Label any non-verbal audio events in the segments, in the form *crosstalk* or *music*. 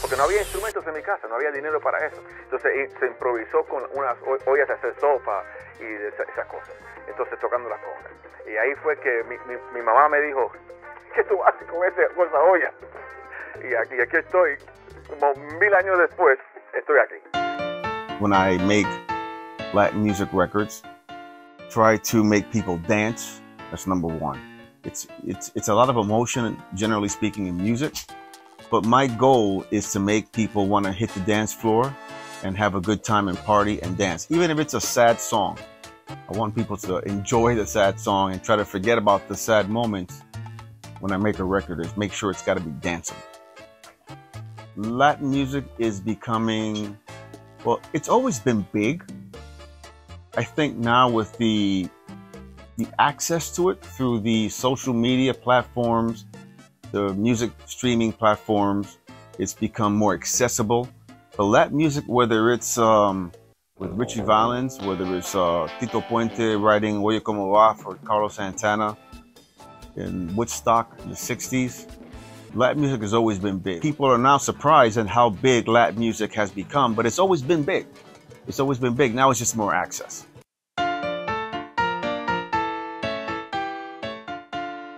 Porque no había instrumentos en mi casa, no había dinero para eso. Entonces y se improvisó con unas ollas de hacer sopa y de esa- esas cosas. Entonces tocando las congas. Y ahí fue que mi, mi- mi mamá me dijo, ¿qué tú haces con, ese, con esa olla? Y aquí, aquí estoy, como mil años después, estoy aquí. when I make Latin music records, try to make people dance. That's number one. It's it's it's a lot of emotion, generally speaking, in music. But my goal is to make people want to hit the dance floor and have a good time and party and dance, even if it's a sad song. I want people to enjoy the sad song and try to forget about the sad moments when I make a record. Is make sure it's got to be dancing. Latin music is becoming well, it's always been big. I think now with the the access to it through the social media platforms, the music streaming platforms, it's become more accessible. But Latin music, whether it's um, with Ritchie Valens, whether it's uh, Tito Puente writing Oye Como Va for Carlos Santana in Woodstock in the 60s, Latin music has always been big. People are now surprised at how big Latin music has become, but it's always been big. It's always been big. Now it's just more access.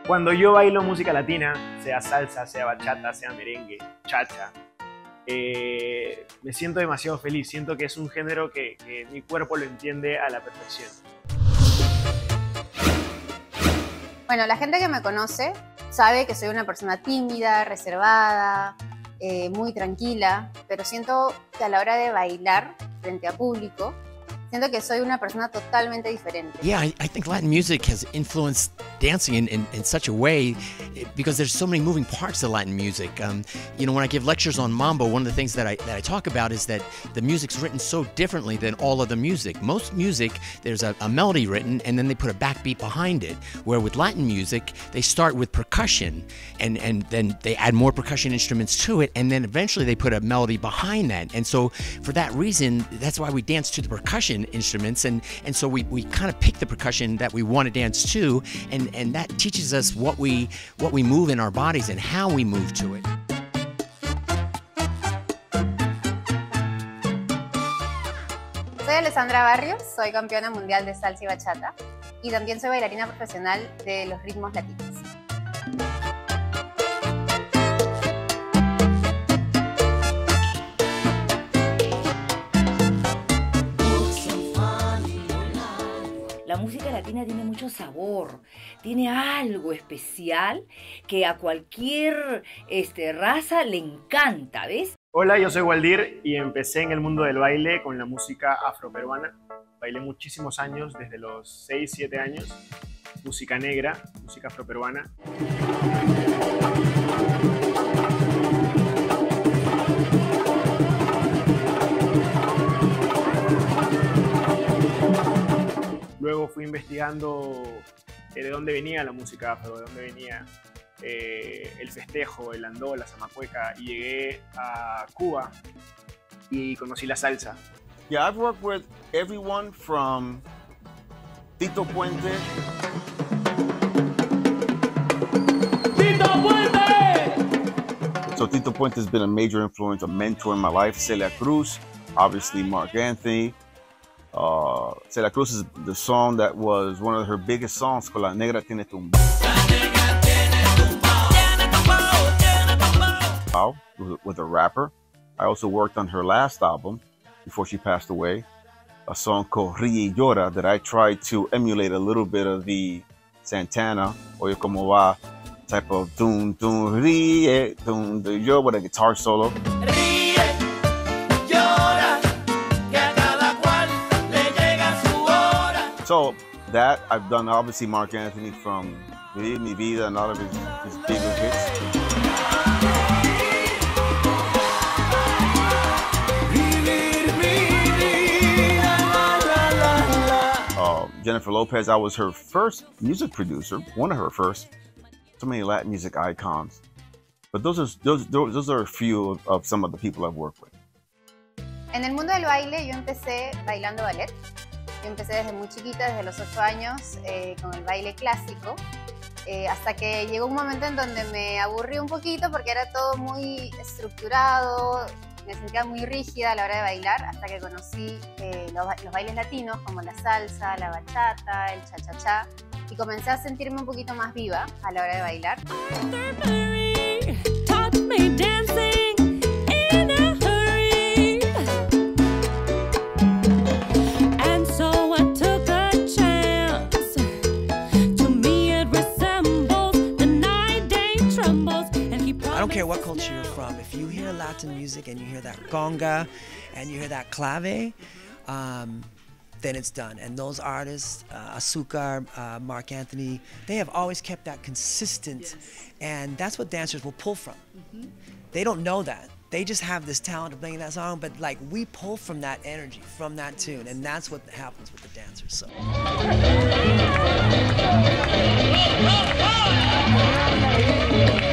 Cuando yo bailo música latina, sea salsa, sea bachata, sea merengue, chacha, eh, me siento demasiado feliz. Siento que es un género que, que mi cuerpo lo entiende a la perfección. Bueno, la gente que me conoce sabe que soy una persona tímida, reservada, eh, muy tranquila, pero siento que a la hora de bailar frente a público, siento que soy una persona totalmente diferente. Yeah, I, I think Latin music has influenced dancing in, in, in such a way eh, because there's so many moving parts to Latin music. Um, you know, when I give lectures on mambo, one of the things that I, that I talk about is that the music's written so differently than all other music. Most music, there's a, a melody written and then they put a backbeat behind it. Where with Latin music, they start with percussion and, and then they add more percussion instruments to it and then eventually they put a melody behind that. And so for that reason, that's why we dance to the percussion instruments and, and so we, we kind of pick the percussion that we want to dance to and, and that teaches us what we what we move in our bodies and how we move to it. Soy Alessandra Barrios, soy campeona mundial de salsa y bachata y también soy bailarina profesional de los ritmos latinos. Latina tiene mucho sabor, tiene algo especial que a cualquier este, raza le encanta, ¿ves? Hola, yo soy Waldir y empecé en el mundo del baile con la música afroperuana. Bailé muchísimos años, desde los 6, 7 años. Música negra, música afroperuana. Eh, de dónde venía la música afro, de dónde venía eh, el festejo, el andó, la zamacueca, y llegué a Cuba y conocí la salsa. Yeah, I've worked with everyone from Tito Puente. So Tito Puente has been a major influence, a mentor in my life. Celia Cruz, obviously Mark Anthony. Uh, Cruz is the song that was one of her biggest songs called La Negra Tiene Tumbao. With, a rapper. I also worked on her last album before she passed away, a song called Ríe Llora that I tried to emulate a little bit of the Santana, Oye Como Va type of doom, doom, ríe, doom, do yo with a guitar solo. So that I've done obviously Marc Anthony from Vivir Mi Vida and all of his, his bigger hits. Uh, Jennifer Lopez, I was her first music producer, one of her first. So many Latin music icons. But those are those, those, those are a few of, of some of the people I've worked with. En el mundo del baile yo empecé bailando ballet Yo empecé desde muy chiquita, desde los 8 años, eh, con el baile clásico, eh, hasta que llegó un momento en donde me aburrí un poquito porque era todo muy estructurado, me sentía muy rígida a la hora de bailar, hasta que conocí eh, los, los bailes latinos como la salsa, la bachata, el cha-cha-cha, y comencé a sentirme un poquito más viva a la hora de bailar. That conga and you hear that clave, um, then it's done. And those artists, uh, Azúcar, uh, Marc Anthony, they have always kept that consistent. And that's what dancers will pull from. They don't know that. They just have this talent of playing that song, but like we pull from that energy, from that tune, and that's what happens with the dancers. So. *laughs*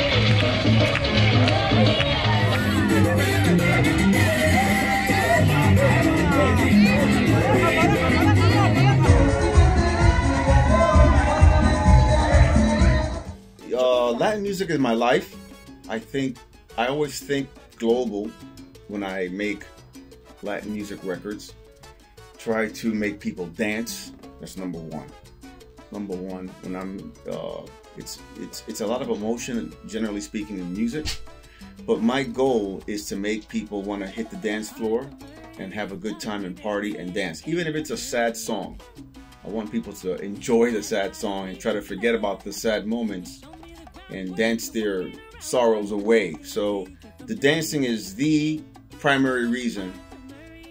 music is my life. I think I always think global when I make Latin music records. Try to make people dance. That's number one. Number one. When I'm, uh, it's it's it's a lot of emotion, generally speaking, in music. But my goal is to make people want to hit the dance floor and have a good time and party and dance, even if it's a sad song. I want people to enjoy the sad song and try to forget about the sad moments and dance their sorrows away. So the dancing is the primary reason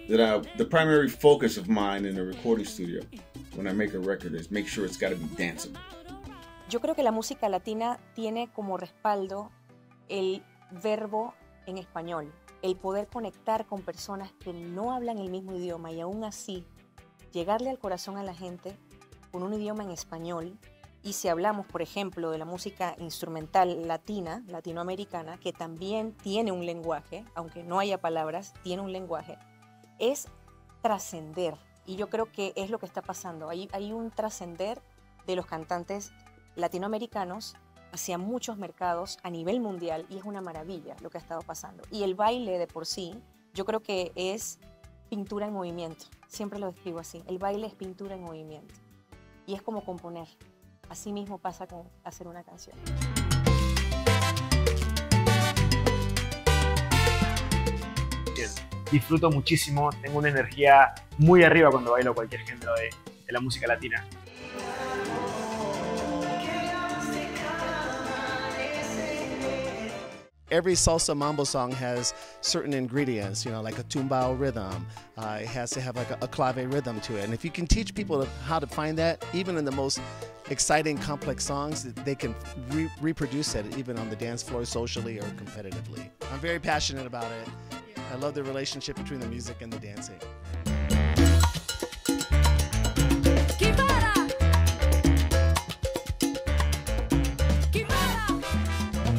that I, the primary focus of mine in the recording studio when I make a record is make sure it's got to be danceable. Yo creo que la música latina tiene como respaldo el verbo en español, el poder conectar con personas que no hablan el mismo idioma y aún así llegarle al corazón a la gente con un idioma en español. Y si hablamos, por ejemplo, de la música instrumental latina, latinoamericana, que también tiene un lenguaje, aunque no haya palabras, tiene un lenguaje, es trascender. Y yo creo que es lo que está pasando. Hay, hay un trascender de los cantantes latinoamericanos hacia muchos mercados a nivel mundial y es una maravilla lo que ha estado pasando. Y el baile de por sí, yo creo que es pintura en movimiento. Siempre lo describo así. El baile es pintura en movimiento. Y es como componer. Así mismo pasa con hacer una canción. Disfruto muchísimo, tengo una energía muy arriba cuando bailo cualquier género de, de la música latina. Every salsa mambo song has certain ingredients, you know, like a tumbao rhythm. Uh, it has to have like a, a clave rhythm to it. And if you can teach people how to find that, even in the most exciting, complex songs, they can re- reproduce it even on the dance floor, socially or competitively. I'm very passionate about it. I love the relationship between the music and the dancing.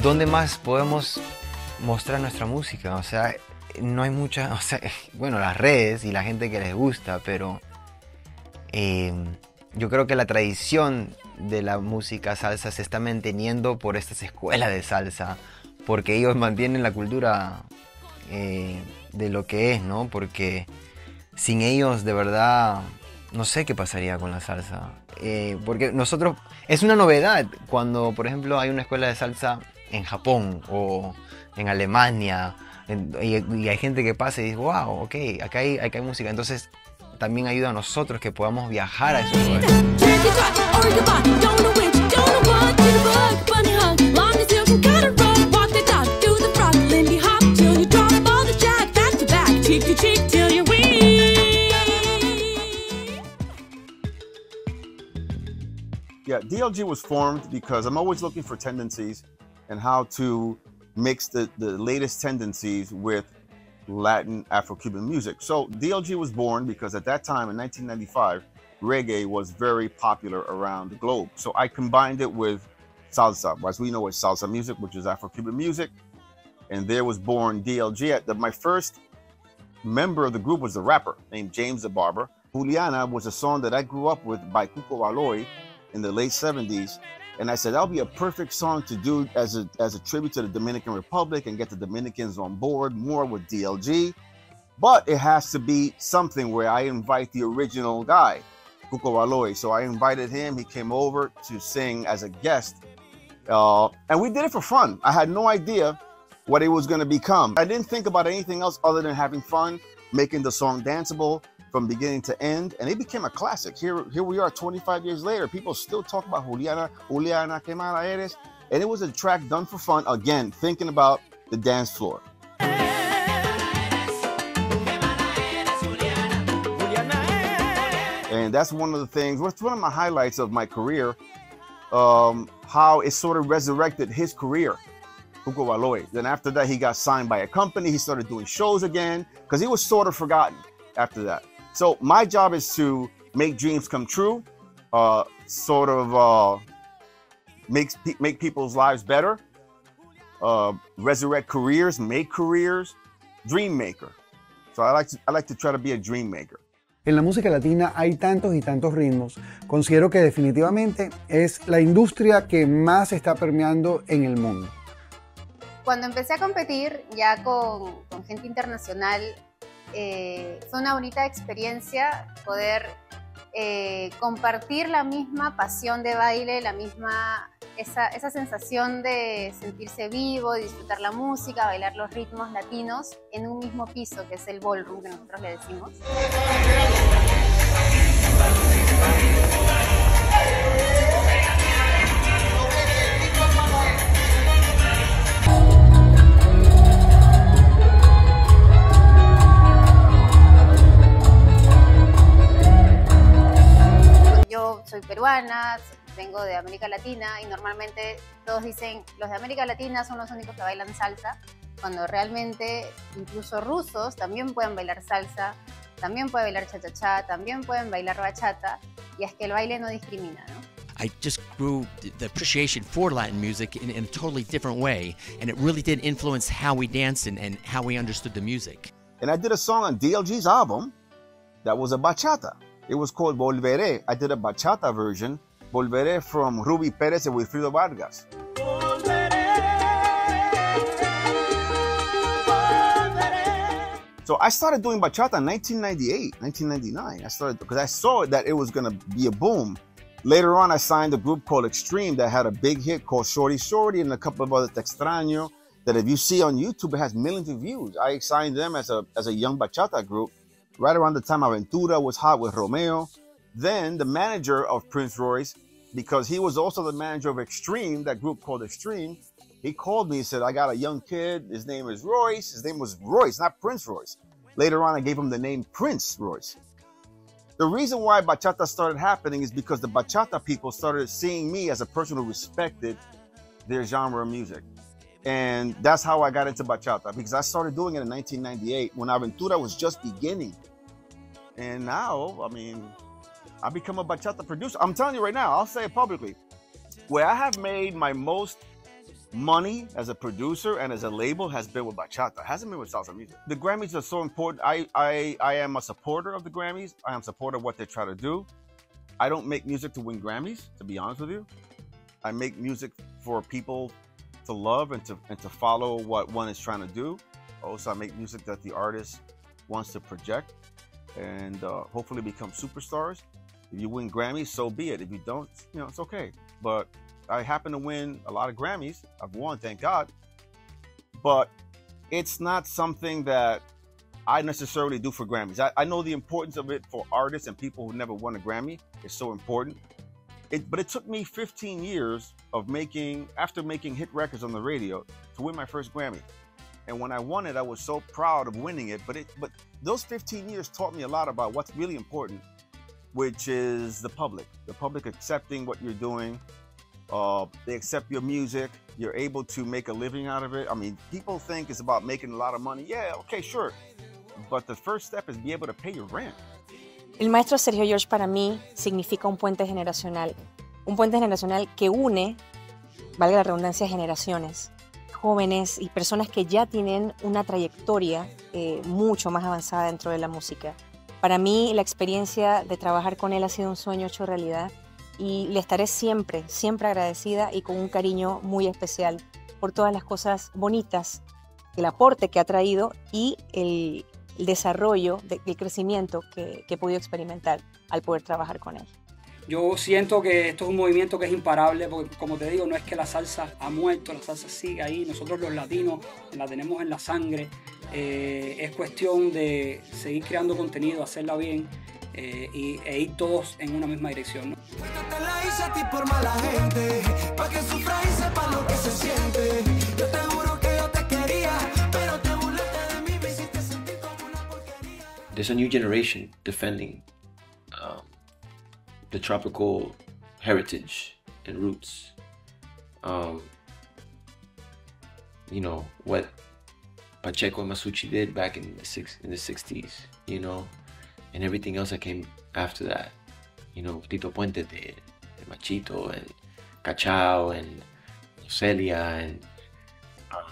¿Dónde más podemos mostrar nuestra música? O sea, no hay mucha, *laughs* o sea, bueno, las redes y la gente que les gusta, pero eh, yo creo que la tradición de la música salsa se está manteniendo por estas escuelas de salsa, porque ellos mantienen la cultura eh, de lo que es, ¿no? Porque sin ellos, de verdad, no sé qué pasaría con la salsa. Eh, porque nosotros, es una novedad cuando, por ejemplo, hay una escuela de salsa en Japón o en Alemania en- y, hay gente que pasa y dice, wow, ok, acá hay, acá hay música. Entonces también ayuda a nosotros que podamos viajar a esos lugares. Yeah, DLG was formed because I'm always looking for tendencies and how to mix the, the latest tendencies with Latin Afro Cuban music. So DLG was born because at that time in 1995, reggae was very popular around the globe. So I combined it with salsa, as we know as salsa music, which is Afro Cuban music. And there was born DLG. My first member of the group was the rapper named James Da Barba. Juliana was a song that I grew up with by Cuco Valoy in the late 70s. And I said that'll be a perfect song to do as a as a tribute to the Dominican Republic and get the Dominicans on board more with DLG. But it has to be something where I invite the original guy, Cuco Valoy. So I invited him. He came over to sing as a guest. Uh, and we did it for fun. I had no idea what it was going to become. I didn't think about anything else other than having fun, making the song danceable from beginning to end, and it became a classic. Here, here we are 25 years later. People still talk about Juliana, Juliana, que mala eres. And it was a track done for fun, again, thinking about the dance floor. And that's one of the things, what's one of my highlights of my career, um, how it sort of resurrected his career. Valoy. Then after that, he got signed by a company. He started doing shows again because he was sort of forgotten after that. So my job is to make dreams come true, uh, sort of uh, make make people's lives better, uh, resurrect careers, make careers, dream maker. So I like to, I like to try to be a dream maker. En la música latina hay tantos y tantos ritmos. Considero que definitivamente es la industria que más está permeando en el mundo. Cuando empecé a competir ya con, con gente internacional, eh, fue una bonita experiencia poder eh, compartir la misma pasión de baile, la misma, esa, esa sensación de sentirse vivo, disfrutar la música, bailar los ritmos latinos en un mismo piso, que es el ballroom que nosotros le decimos. Yo soy peruana, vengo de América Latina y normalmente todos dicen los de América Latina son los únicos que bailan salsa, cuando realmente incluso rusos también pueden bailar salsa, también pueden bailar cha-cha-cha, también pueden bailar bachata, y es que el baile no discrimina, ¿no? I just grew the appreciation for Latin music in, in a totally different way, and it really did influence how we danced and, and how we understood the music. And I did a song on DLG's album that was a bachata. It was called Volveré. I did a bachata version, Volveré from Ruby Perez and Wilfrido Vargas. So I started doing bachata in 1998, 1999. I started because I saw that it was going to be a boom. Later on, I signed a group called Xtreme that had a big hit called Shorty Shorty and a couple of other Te Extraño that if you see on YouTube, it has millions of views. I signed them as a, as a young bachata group right around the time Aventura was hot with Romeo. Then the manager of Prince Royce, because he was also the manager of Xtreme, that group called Xtreme, he called me and said, I got a young kid. His name is Royce. His name was Royce, not Prince Royce. Later on, I gave him the name Prince Royce. The reason why bachata started happening is because the bachata people started seeing me as a person who respected their genre of music. And that's how I got into bachata because I started doing it in 1998 when Aventura was just beginning. And now, I mean, I become a bachata producer. I'm telling you right now, I'll say it publicly. Where I have made my most money as a producer and as a label has been with bachata. It hasn't been with salsa music. The Grammys are so important. I, I I am a supporter of the Grammys. I am a supporter of what they try to do. I don't make music to win Grammys, to be honest with you. I make music for people to love and to and to follow what one is trying to do. Also, I make music that the artist wants to project and uh, hopefully become superstars. If you win Grammys, so be it. If you don't, you know, it's okay. But I happen to win a lot of Grammys. I've won, thank God. But it's not something that I necessarily do for Grammys. I, I know the importance of it for artists and people who never won a Grammy. It's so important. It, but it took me 15 years of making, after making hit records on the radio, to win my first Grammy. And when I won it, I was so proud of winning it. But it, but those 15 years taught me a lot about what's really important, which is the public. The public accepting what you're doing, uh, they accept your music. You're able to make a living out of it. I mean, people think it's about making a lot of money. Yeah, okay, sure. But the first step is be able to pay your rent. El maestro Sergio George para mí significa un puente generacional. Un puente generacional que une, valga la redundancia, generaciones. Jóvenes y personas que ya tienen una trayectoria eh, mucho más avanzada dentro de la música. Para mí la experiencia de trabajar con él ha sido un sueño hecho realidad y le estaré siempre, siempre agradecida y con un cariño muy especial por todas las cosas bonitas, el aporte que ha traído y el, el desarrollo, de- el crecimiento que, que he podido experimentar al poder trabajar con él. Yo siento que esto es un movimiento que es imparable, porque como te digo, no es que la salsa ha muerto, la salsa sigue ahí, nosotros los latinos la tenemos en la sangre, Eh, es cuestión de seguir creando contenido, hacerla bien eh, y, e ir todos en una misma dirección. ¿no? There's a new generation defending um, the tropical heritage and roots. Um, you know what Pacheco and Masucci did back in the six in the '60s. You know, and everything else that came after that. You know, Tito Puente did, and Machito, and Cachao, and Celia, and um,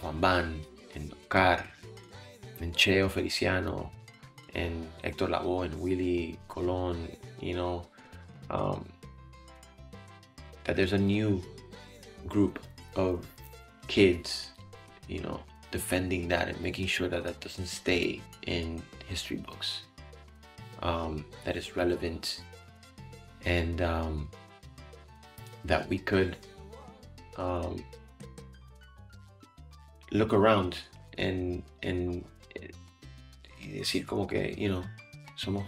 Juan Ban, and Car, and Cheo Feliciano, and Hector Lavoe and Willie Colon, you know, um, that there's a new group of kids, you know, defending that and making sure that that doesn't stay in history books, um, that is relevant, and um, that we could um, look around and and y decir como que, you know, somos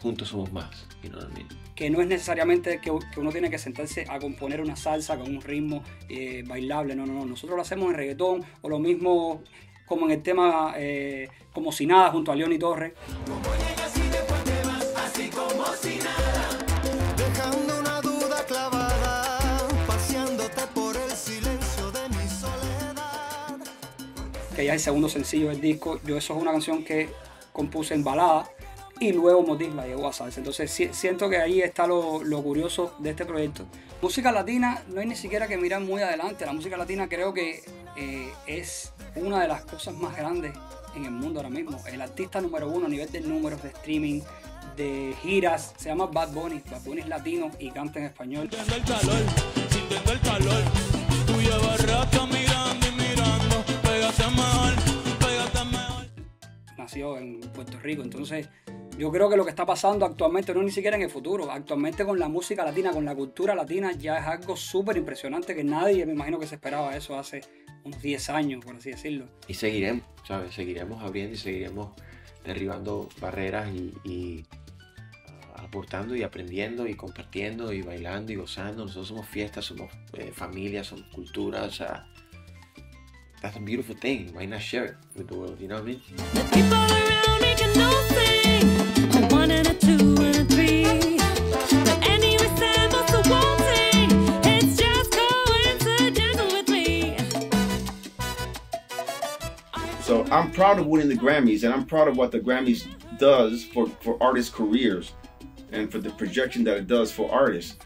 juntos somos más, you know what I mean? que no es necesariamente que, que uno tiene que sentarse a componer una salsa con un ritmo eh, bailable, no, no, no, nosotros lo hacemos en reggaetón o lo mismo como en el tema eh, como si nada junto a Leoni Torres. Que ya es el segundo sencillo del disco. Yo eso es una canción que compuse en balada y luego Motif la llevó a salsa. Entonces si- siento que ahí está lo, lo curioso de este proyecto. Música latina no hay ni siquiera que mirar muy adelante. La música latina creo que eh, es una de las cosas más grandes en el mundo ahora mismo. El artista número uno a nivel de números de streaming, de giras, se llama Bad Bunny. Bad Bunny es latino y canta en español. el calor, sintiendo el calor. Rato en Puerto Rico. Entonces, yo creo que lo que está pasando actualmente, no ni siquiera en el futuro, actualmente con la música latina, con la cultura latina, ya es algo súper impresionante que nadie, me imagino que se esperaba eso hace unos 10 años, por así decirlo. Y seguiremos, ¿sabes? Seguiremos abriendo y seguiremos derribando barreras y, aportando y aprendiendo y compartiendo y bailando y gozando. Nosotros somos fiestas, somos eh, familia, somos cultura, o sea, that's a beautiful thing. Why not share it with the world, you know what I mean? People around me can all sing a one and a two and a three. But any resemblance to wanting, it's just coincidental with me. So I'm proud of winning the Grammys, and I'm proud of what the Grammys does for, for artists' careers and for the projection that it does for artists.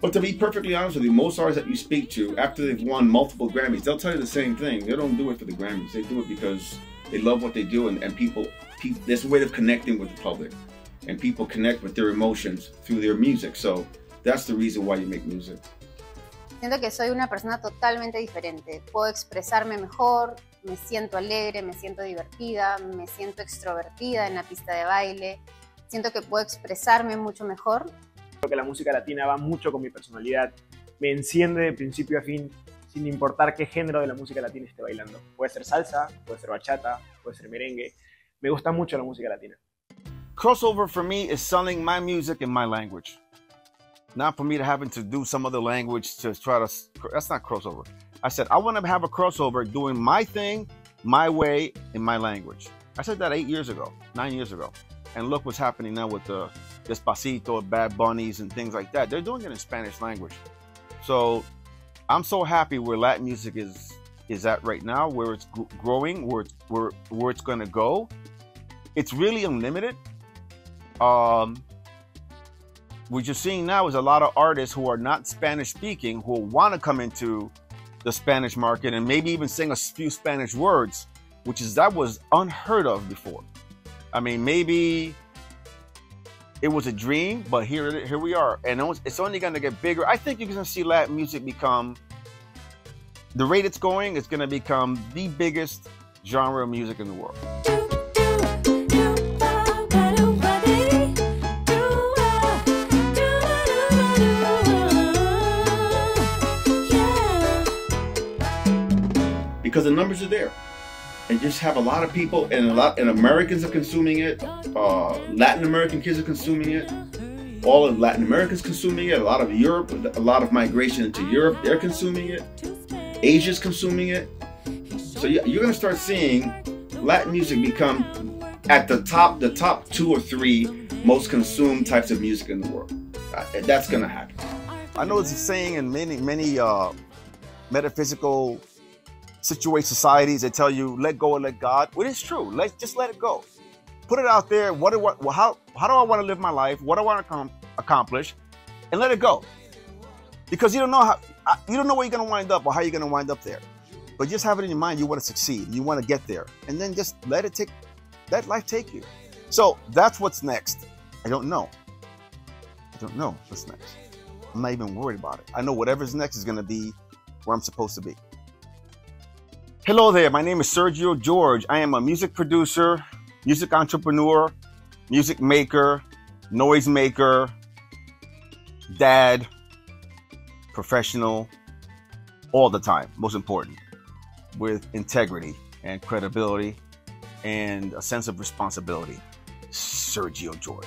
But to be perfectly honest with you, most artists that you speak to, after they've won multiple Grammys, they'll tell you the same thing. They don't do it for the Grammys. They do it because they love what they do, and, and people, people, there's a way of connecting with the public. And people connect with their emotions through their music. So that's the reason why you make music. Siento que soy una persona totalmente diferente. Puedo expresarme mejor, me siento alegre, me siento divertida, me siento extrovertida en la pista de baile. Siento que puedo expresarme mucho mejor. Creo que la música latina va mucho con mi personalidad. Me enciende de principio a fin, sin importar qué género de la música latina esté bailando. Puede ser salsa, puede ser bachata, puede ser merengue. Me gusta mucho la música latina. crossover for me is selling my music in my language not for me to having to do some other language to try to that's not crossover i said i want to have a crossover doing my thing my way in my language i said that eight years ago nine years ago and look what's happening now with the despacito bad bunnies and things like that. They're doing it in spanish language. So i'm so happy where latin music is is at right now where it's gr- growing where it's where, where it's going to go. It's really unlimited. Um, what you're seeing now is a lot of artists who are not Spanish speaking who want to come into the Spanish market and maybe even sing a few Spanish words, which is that was unheard of before. I mean, maybe it was a dream, but here here we are, and it's- it's only going to get bigger. I think you're going to see Latin music become the rate it's going. It's going to become the biggest genre of music in the world. because the numbers are there. And just have a lot of people, and a lot, and Americans are consuming it. Uh, Latin American kids are consuming it. All of Latin Americans consuming it. A lot of Europe, a lot of migration into Europe, they're consuming it. Asia's consuming it. So you- you're going to start seeing Latin music become at the top, the top two or three most consumed types of music in the world. Uh, That's going to happen. I know it's a saying in many many uh, metaphysical situate societies. that tell you let go and let God. Well, it's true. Let's just let it go. Put it out there. What do I, well, how how do I want to live my life? What do I want to com- accomplish? And let it go. Because you don't know how you don't know where you're gonna wind up or how you're gonna wind up there. But just have it in your mind. You want to succeed. You want to get there, and then just let it take let life take you. So that's what's next. I don't know. I don't know what's next. I'm not even worried about it. I know whatever's next is going to be where I'm supposed to be. Hello there. My name is Sergio George. I am a music producer, music entrepreneur, music maker, noise maker, dad, professional, all the time. Most important, with integrity and credibility and a sense of responsibility. Sergio George.